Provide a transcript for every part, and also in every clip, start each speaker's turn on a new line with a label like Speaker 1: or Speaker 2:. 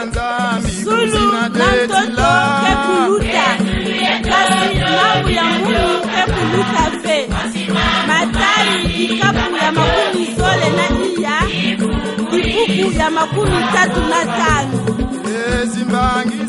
Speaker 1: za nzambi
Speaker 2: Zulu na mtoto kekuluta kasi mambo ya Mungu kekuluta fe matari ikapu ya makumi sole na iya. Ipuku ya makumi tatu na tano.
Speaker 1: Ezimbangi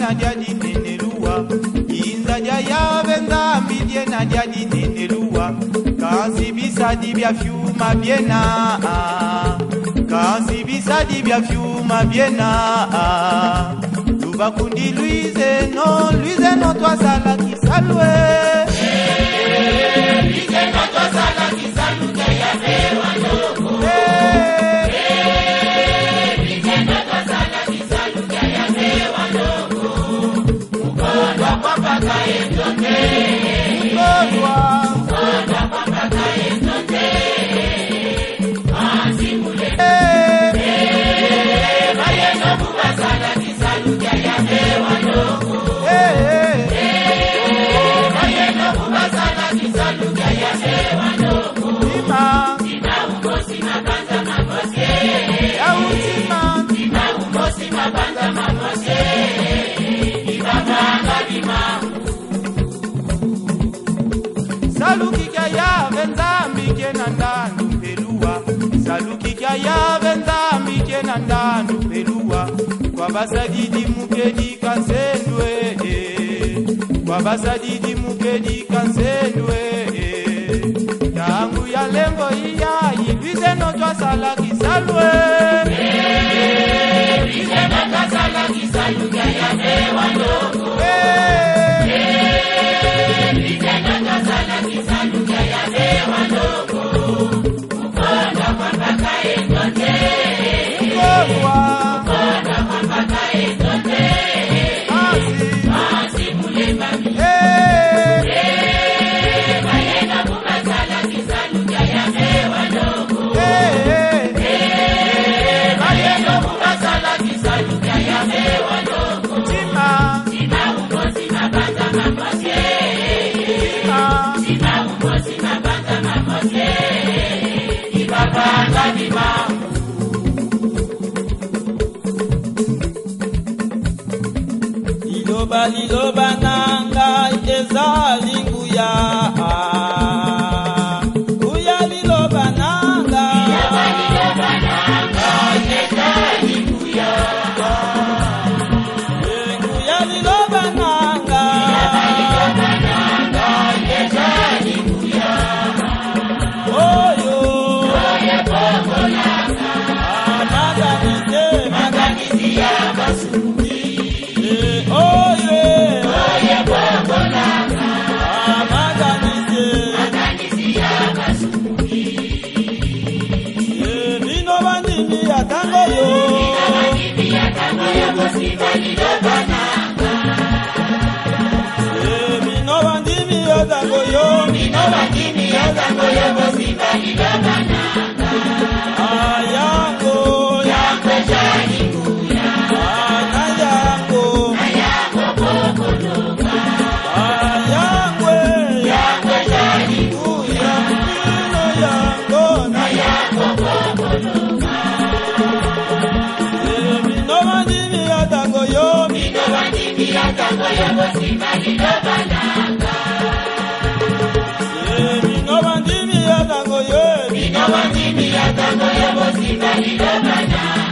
Speaker 1: na
Speaker 3: jadi neneluwa iyinza yabenga mbidye na jadi neneluwa kasi bisadi bya fyuma byena. Kasi bisadi bya fyuma byena. Tuba kundi lwize no lwize kwabasadidi mukedi kansendwe kwabasadidi eh. mukedi kansendwe eh. yangu ya lengo iya yilwizeno twasala
Speaker 4: bino bandimi ya tango yo Eh, bino bandimi ya tango yo. Bino bandimi ya tango yo. Ah, yango yango Minobandimi ya tango ye. Eh, Minobandimi ya tango eh. ye bosimba lilobananga.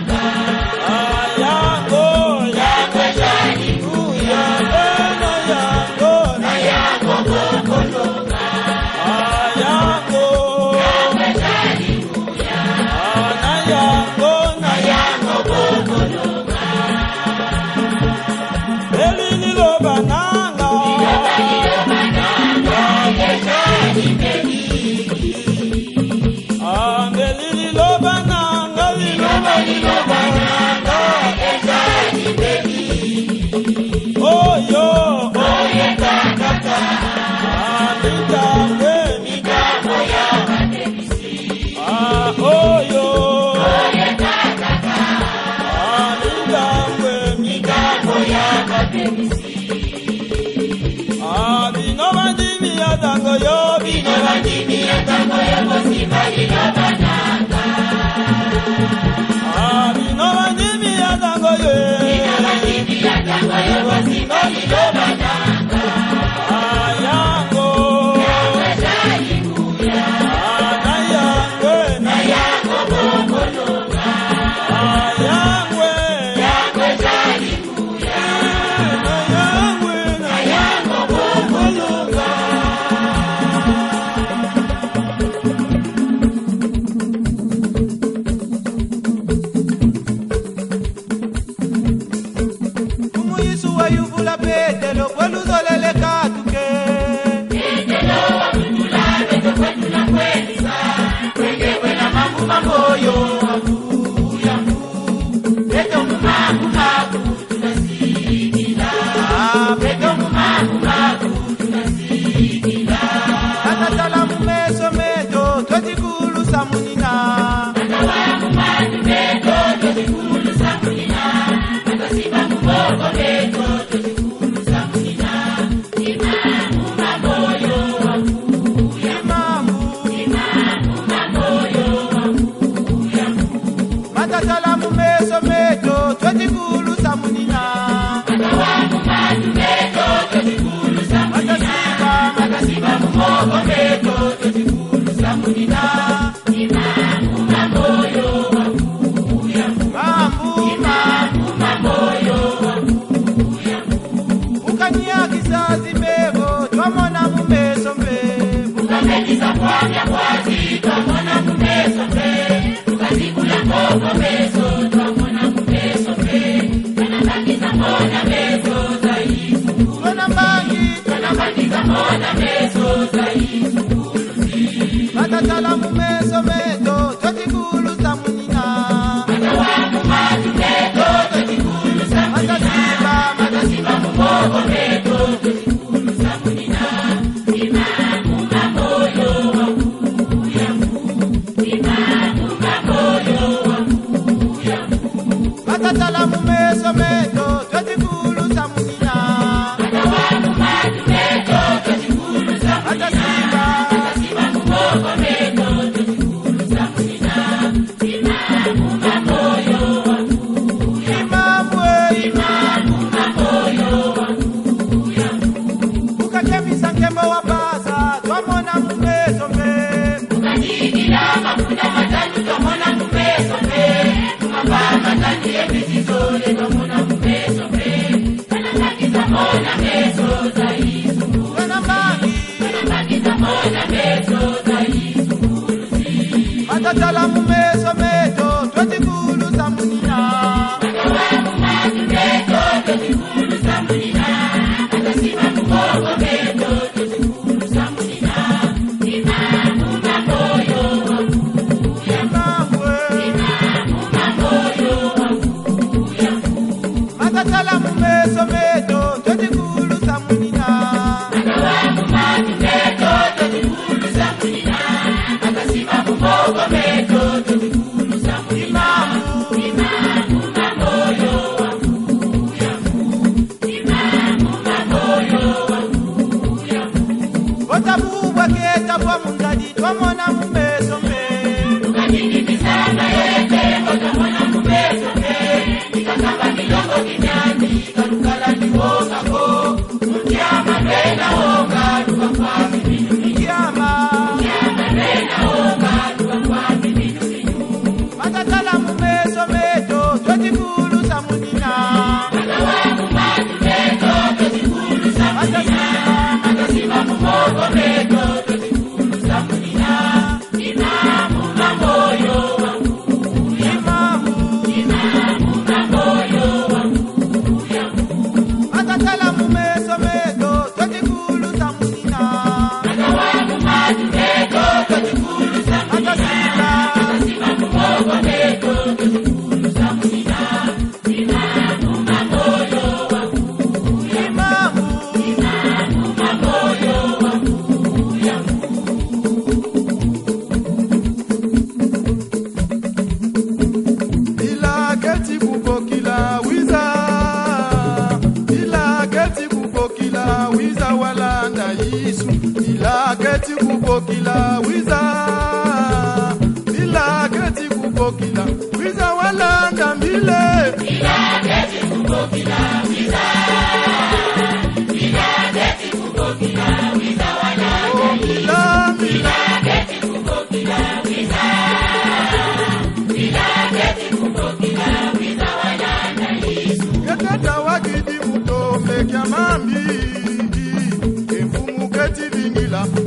Speaker 4: Ah, bino bandimi ya tango yo bino bandimi ya tango yo Ah, bino bandimi ya tango yo bino bandimi ya tango yo Ah,
Speaker 3: Mwana mezo za ifu kurusi Matatala mungu matatala mumesometo matatala mumesometo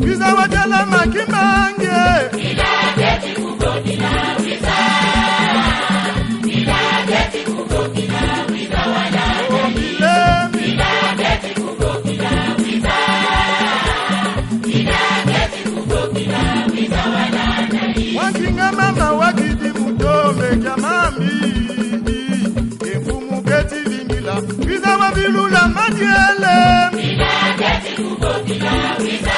Speaker 1: Kisa watala makimange Kila jeti kuko kila wisa Kila jeti kuko kila wisa wala Kila jeti kuko kila wisa Kila jeti kuko kila wisa wala Wakinga mama wakidi mutome jamami Efumu keti vingila Kisa wavilula madiele Kila geti kuko kila wiza.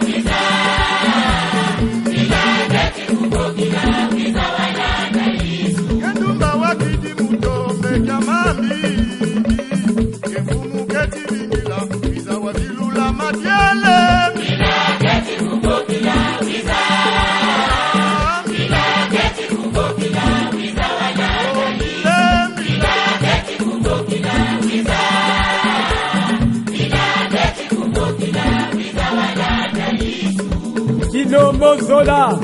Speaker 4: Zola.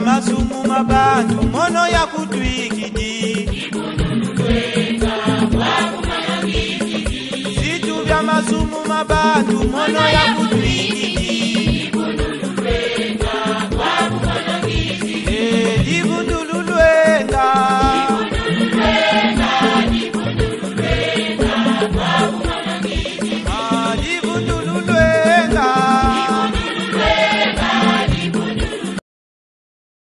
Speaker 3: Masumu mabantu mono ya kutwikiji Vitu vya masumu mono ya